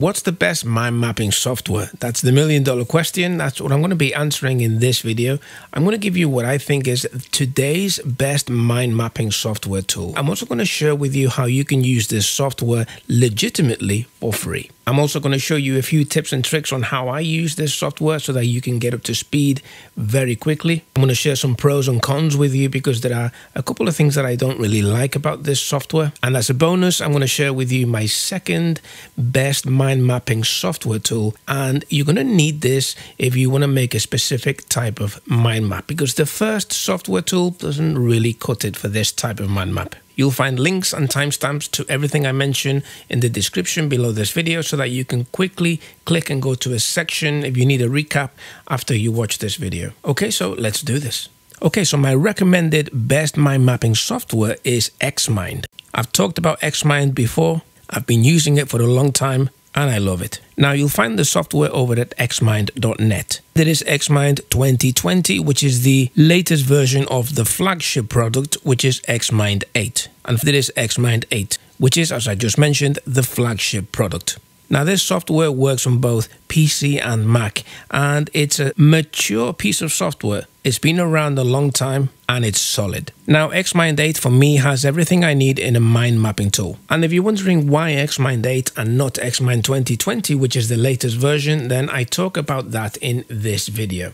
What's the best mind mapping software? That's the million dollar question. That's what I'm going to be answering in this video. I'm going to give you what I think is today's best mind mapping software tool. I'm also going to share with you how you can use this software legitimately for free. I'm also going to show you a few tips and tricks on how I use this software so that you can get up to speed very quickly. I'm going to share some pros and cons with you because there are a couple of things that I don't really like about this software. And as a bonus, I'm going to share with you my second best mind mapping software tool. And you're going to need this if you want to make a specific type of mind map because the first software tool doesn't really cut it for this type of mind map. You'll find links and timestamps to everything I mention in the description below this video so that you can quickly click and go to a section if you need a recap after you watch this video. Okay, so let's do this. Okay, so my recommended best mind mapping software is XMind. I've talked about XMind before. I've been using it for a long time and I love it. Now you'll find the software over at xmind.net. There is xmind 2020, which is the latest version of the flagship product, which is xmind 8. And there is xmind 8, which is, as I just mentioned, the flagship product. Now, this software works on both PC and Mac, and it's a mature piece of software. It's been around a long time and it's solid. Now, XMind 8 for me has everything I need in a mind mapping tool. And if you're wondering why XMind 8 and not XMind 2020, which is the latest version, then I talk about that in this video.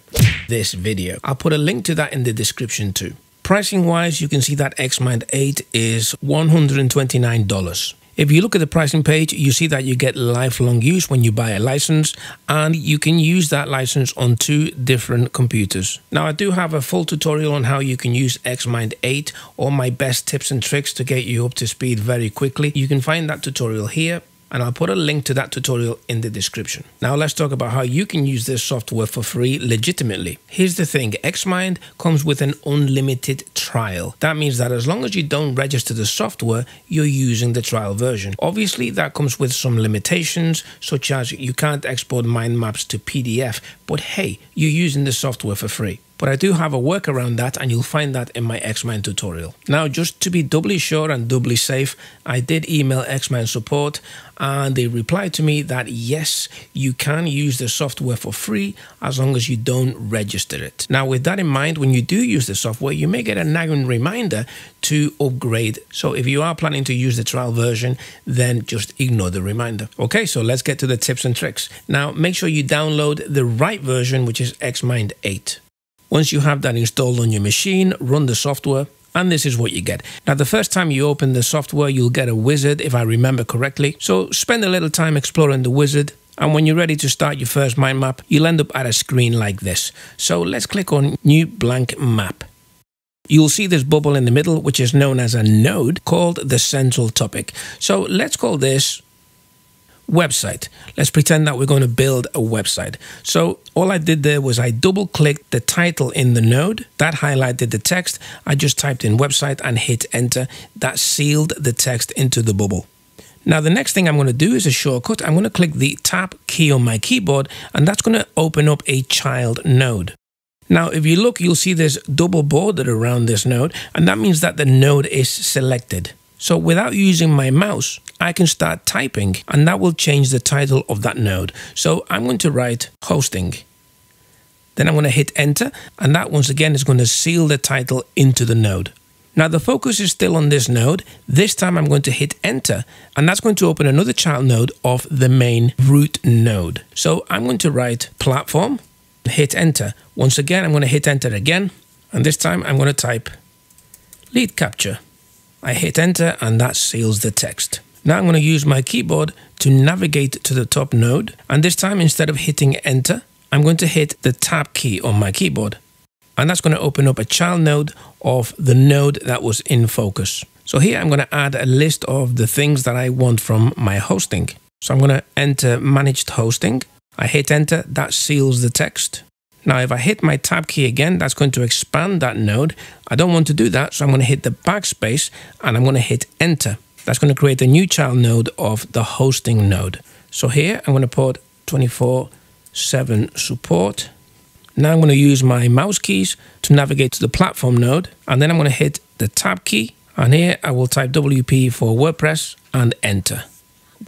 This video. I'll put a link to that in the description too. Pricing wise, you can see that XMind 8 is $129. If you look at the pricing page, you see that you get lifelong use when you buy a license and you can use that license on two different computers. Now I do have a full tutorial on how you can use XMind 8 or my best tips and tricks to get you up to speed very quickly. You can find that tutorial here and I'll put a link to that tutorial in the description. Now let's talk about how you can use this software for free legitimately. Here's the thing, XMind comes with an unlimited trial. That means that as long as you don't register the software, you're using the trial version. Obviously that comes with some limitations such as you can't export mind maps to PDF, but hey, you're using the software for free. But I do have a workaround that and you'll find that in my XMind tutorial. Now, just to be doubly sure and doubly safe, I did email XMind support and they replied to me that yes, you can use the software for free as long as you don't register it. Now, with that in mind, when you do use the software, you may get a nagging reminder to upgrade. So if you are planning to use the trial version, then just ignore the reminder. Okay, so let's get to the tips and tricks. Now, make sure you download the right version, which is XMind 8. Once you have that installed on your machine, run the software, and this is what you get. Now, the first time you open the software, you'll get a wizard, if I remember correctly. So spend a little time exploring the wizard. And when you're ready to start your first mind map, you'll end up at a screen like this. So let's click on New Blank Map. You'll see this bubble in the middle, which is known as a node called the central topic. So let's call this website. Let's pretend that we're going to build a website. So all I did there was I double clicked the title in the node that highlighted the text. I just typed in website and hit enter. That sealed the text into the bubble. Now the next thing I'm going to do is a shortcut. I'm going to click the tab key on my keyboard and that's going to open up a child node. Now, if you look, you'll see there's double border around this node, and that means that the node is selected. So without using my mouse, I can start typing and that will change the title of that node. So I'm going to write hosting. Then I'm going to hit enter and that once again is going to seal the title into the node. Now the focus is still on this node. This time I'm going to hit enter and that's going to open another child node of the main root node. So I'm going to write platform, hit enter. Once again, I'm going to hit enter again. And this time I'm going to type lead capture. I hit enter and that seals the text. Now I'm going to use my keyboard to navigate to the top node. And this time, instead of hitting enter, I'm going to hit the tab key on my keyboard. And that's going to open up a child node of the node that was in focus. So here I'm going to add a list of the things that I want from my hosting. So I'm going to enter managed hosting. I hit enter, that seals the text. Now, if I hit my tab key again, that's going to expand that node. I don't want to do that, so I'm going to hit the backspace and I'm going to hit enter. That's going to create a new child node of the hosting node. So here I'm going to put 24-7 support. Now I'm going to use my mouse keys to navigate to the platform node. And then I'm going to hit the tab key. And here I will type WP for WordPress and enter.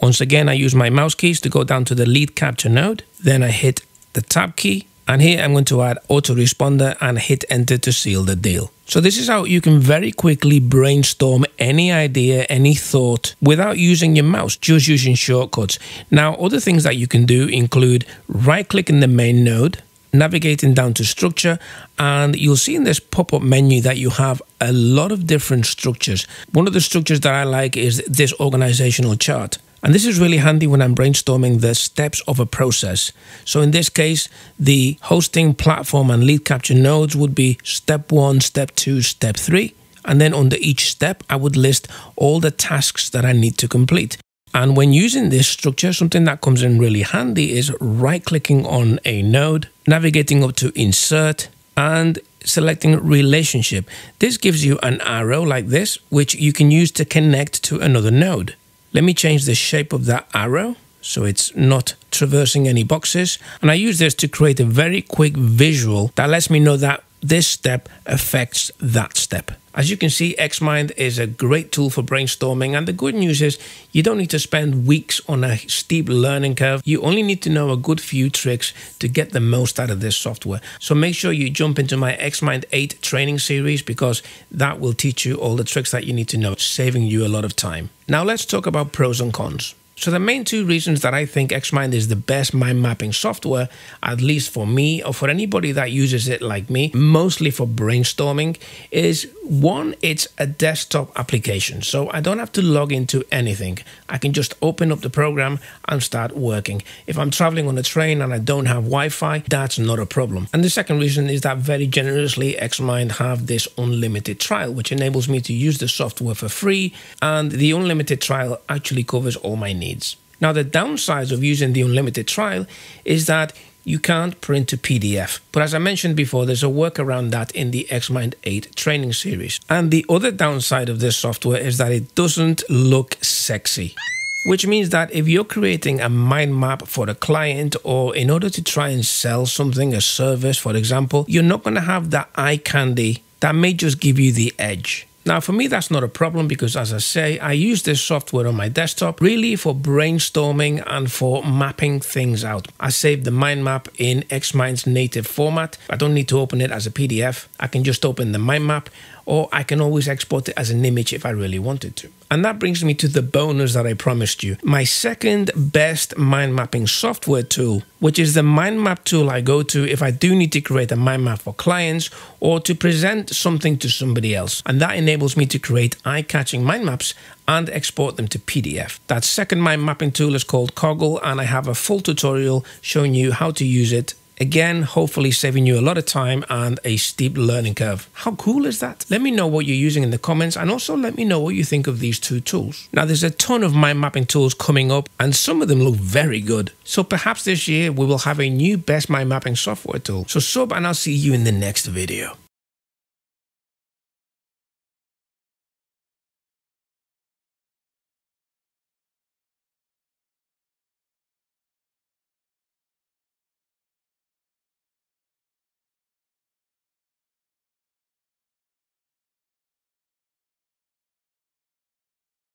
Once again, I use my mouse keys to go down to the lead capture node. Then I hit the tab key and here I'm going to add autoresponder and hit enter to seal the deal. So this is how you can very quickly brainstorm any idea, any thought without using your mouse, just using shortcuts. Now, other things that you can do include right clicking the main node, navigating down to structure, and you'll see in this pop-up menu that you have a lot of different structures. One of the structures that I like is this organizational chart. And this is really handy when I'm brainstorming the steps of a process. So in this case, the hosting platform and lead capture nodes would be step one, step two, step three. And then under each step, I would list all the tasks that I need to complete. And when using this structure, something that comes in really handy is right clicking on a node, navigating up to insert, and selecting relationship. This gives you an arrow like this, which you can use to connect to another node. Let me change the shape of that arrow so it's not traversing any boxes. And I use this to create a very quick visual that lets me know that this step affects that step. As you can see, XMind is a great tool for brainstorming. And the good news is you don't need to spend weeks on a steep learning curve. You only need to know a good few tricks to get the most out of this software. So make sure you jump into my XMind 8 training series because that will teach you all the tricks that you need to know, saving you a lot of time. Now let's talk about pros and cons. So the main two reasons that I think XMind is the best mind mapping software, at least for me or for anybody that uses it like me, mostly for brainstorming, is one, it's a desktop application. So I don't have to log into anything. I can just open up the program and start working. If I'm traveling on a train and I don't have Wi-Fi, that's not a problem. And the second reason is that very generously XMind have this unlimited trial, which enables me to use the software for free. And the unlimited trial actually covers all my needs needs. Now, the downside of using the unlimited trial is that you can't print a PDF. But as I mentioned before, there's a workaround that in the XMind 8 training series. And the other downside of this software is that it doesn't look sexy. Which means that if you're creating a mind map for a client or in order to try and sell something, a service, for example, you're not going to have that eye candy that may just give you the edge. Now, for me, that's not a problem because, as I say, I use this software on my desktop really for brainstorming and for mapping things out. I save the mind map in XMind's native format. I don't need to open it as a PDF. I can just open the mind map or I can always export it as an image if I really wanted to. And that brings me to the bonus that I promised you. My second best mind mapping software tool, which is the mind map tool I go to if I do need to create a mind map for clients or to present something to somebody else. And that enables me to create eye-catching mind maps and export them to PDF. That second mind mapping tool is called Coggle and I have a full tutorial showing you how to use it Again, hopefully saving you a lot of time and a steep learning curve. How cool is that? Let me know what you're using in the comments and also let me know what you think of these two tools. Now, there's a ton of mind mapping tools coming up and some of them look very good. So perhaps this year we will have a new best mind mapping software tool. So sub and I'll see you in the next video.